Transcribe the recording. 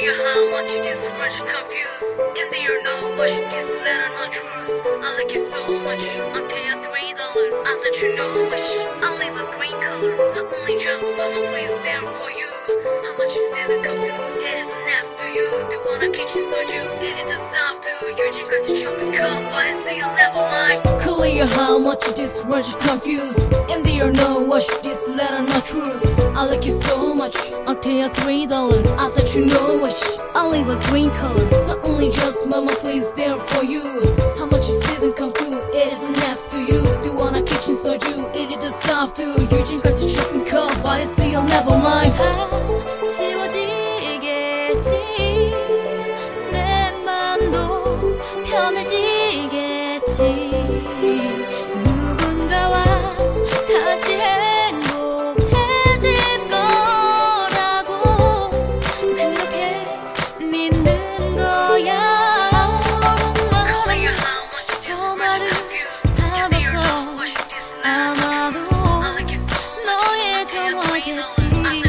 You how much this much confused. And they are no much this letter not truth. I like you so much I'll pay you three dollars. I thought you know which I leave a green color So only just mama please there for you. How much you season come to It is next to you. Do wanna kitchen soju It is just stuff Jumping I'll never mind Clear how much you this you confused And they air, no wash this letter not truth I like you so much I'll pay a three dollar I thought you know which, I leave a green color So only just mama please there for you How much you sit and come to It isn't next to you Do want a kitchen so you It is just stuff too Judging 전해지겠지. 누군가와 다시 행복해질 거라고 그렇게 믿는 거야. 오랜만에 전화를 받아서 아마도 너의 전화겠지.